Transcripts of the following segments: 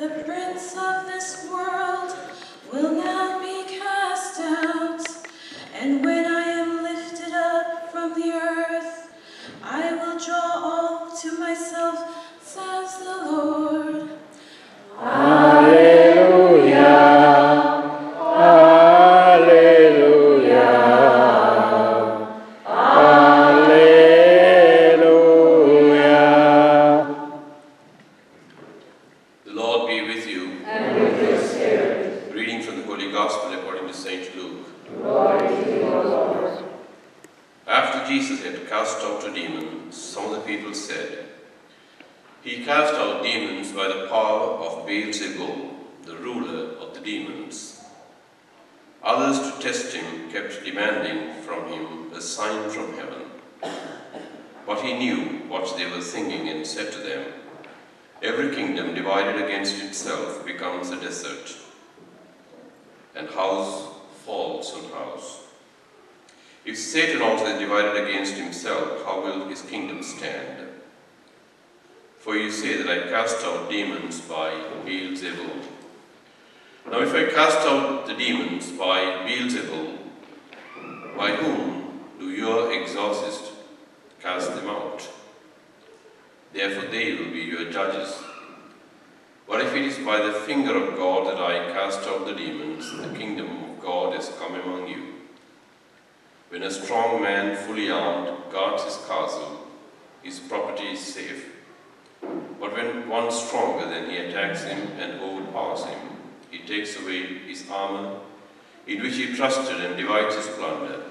The prince of this world will now be cast out. And when I am lifted up from the earth, I will draw all to myself, says the Lord. The Lord be with you. And with your spirit. Reading from the Holy Gospel according to St. Luke. Glory to you, Lord. After Jesus had cast out the demons, some of the people said, He cast out demons by the power of Beelzebul, the ruler of the demons. Others, to test him, kept demanding from him a sign from heaven. But he knew what they were thinking and said to them, Every kingdom divided against itself becomes a desert, and house falls on house. If Satan also is divided against himself, how will his kingdom stand? For you say that I cast out demons by Beelzebul. Now, if I cast out the demons by Beelzebul, by whom do your exorcists cast them out? Therefore they will be your judges. But if it is by the finger of God that I cast out the demons, the kingdom of God has come among you. When a strong man, fully armed, guards his castle, his property is safe. But when one stronger than he attacks him and overpowers him, he takes away his armor, in which he trusted, and divides his plunder.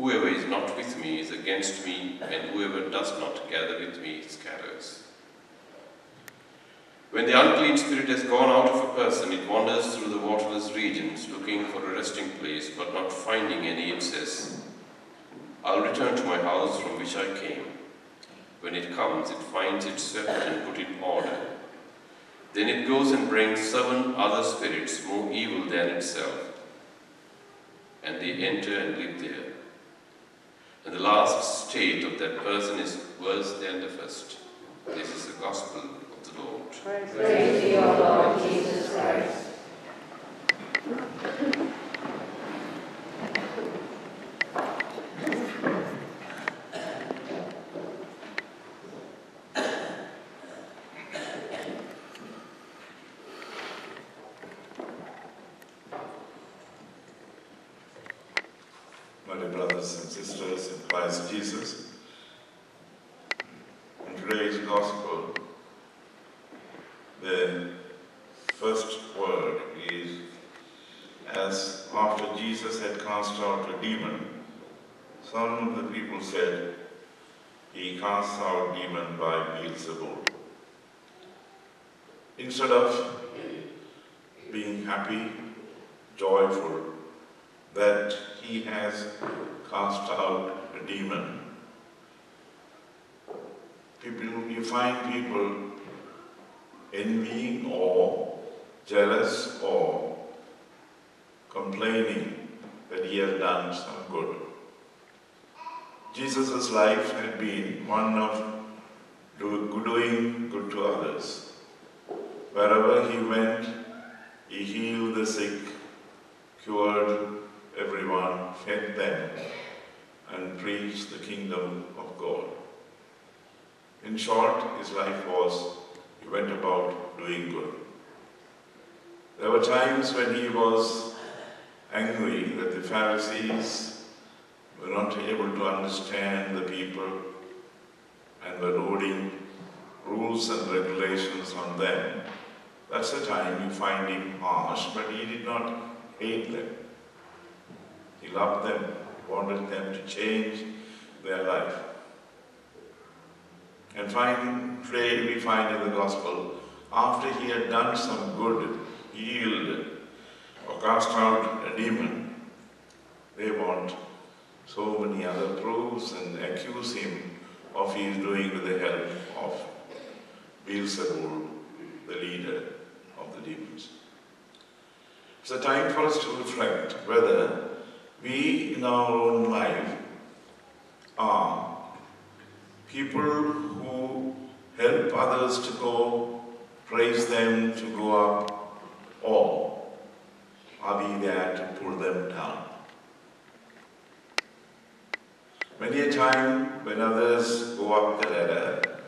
Whoever is not with me is against me, and whoever does not gather with me scatters. When the unclean spirit has gone out of a person, it wanders through the waterless regions, looking for a resting place, but not finding any, it says, I'll return to my house from which I came. When it comes, it finds it swept and put in order. Then it goes and brings seven other spirits more evil than itself, and they enter and live there. And the last state of that person is worse than the first. This is the gospel of the Lord. Praise to you, O Lord Jesus Christ. my dear brothers and sisters in Christ Jesus. In today's Gospel, the first word is as after Jesus had cast out a demon, some of the people said, He casts out demon by Beelzebul. Instead of being happy, joyful, that he has cast out a demon. People, you find people envying or jealous or complaining that he has done some good. Jesus' life had been one of doing good to others. Wherever he went, he healed the sick, cured and preached the kingdom of God. In short, his life was he went about doing good. There were times when he was angry that the Pharisees were not able to understand the people and were loading rules and regulations on them. That's the time you find him harsh, but he did not hate them. He loved them, wanted them to change their life. And find, today we find in the Gospel, after he had done some good, healed, or cast out a demon, they want so many other proofs and accuse him of his doing with the help of Beelzebul, the leader of the demons. It's a time for us to reflect whether we in our own life are um, people who help others to go praise them to go up, or are we there to pull them down? Many a time when others go up the ladder,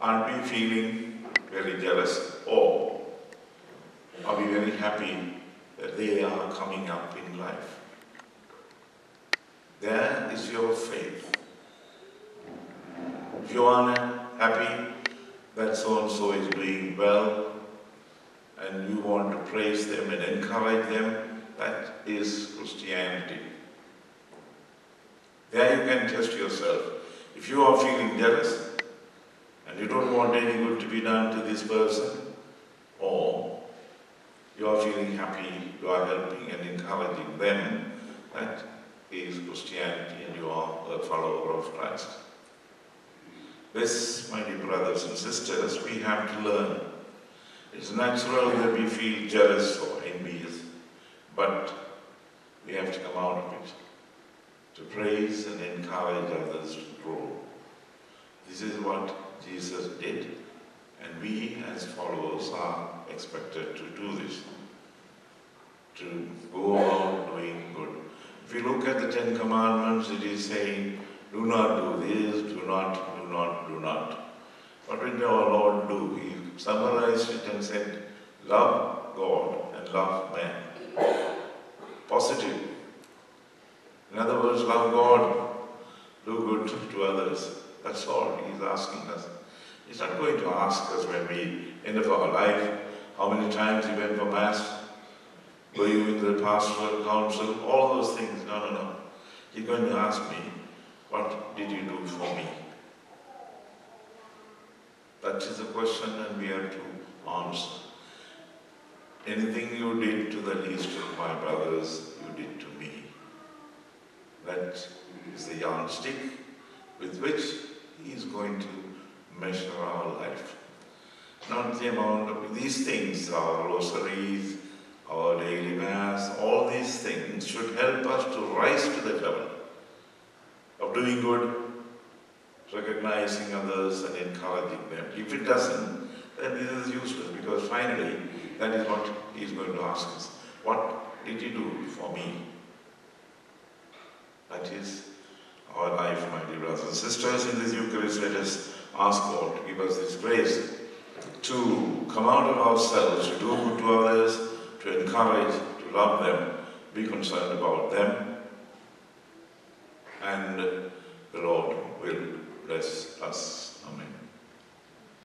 aren't we feeling very jealous? Or are we very happy that they are coming up in life? There is your faith. If you are happy that so and so is doing well, and you want to praise them and encourage them, that is Christianity. There you can test yourself. If you are feeling jealous and you don't want any good to be done to this person, or you are feeling happy, you are helping and encouraging them, that is Christianity and you are a follower of Christ. This, my dear brothers and sisters, we have to learn. It's natural that we feel jealous or envious, but we have to come out of it to praise and encourage others to grow. This is what Jesus did, and we as followers are expected to do this, to go. You look at the Ten Commandments, it is saying, do not do this, do not, do not, do not. What did our Lord do? He summarized it and said, love God and love man. Positive. In other words, love God, do good to others. That's all He's asking us. He's not going to ask us when we end of our life, how many times you went for Mass, were you in the pastoral council, all those things. No, no, no. He's going to ask me, what did you do for me? That is the question and we have to answer. Anything you did to the least of my brothers, you did to me. That is the yardstick with which he is going to measure our life. Not the amount of these things, our rosaries, our daily mass, all these things should help us to rise to the level of doing good, recognizing others and encouraging them. If it doesn't, then this is useless because finally that is what he is going to ask us. What did you do for me? That is our life, my dear brothers and sisters. In this Eucharist, let us ask God to give us this grace to come out of ourselves, to do good to others, to encourage, to love them, be concerned about them, and the Lord will bless us.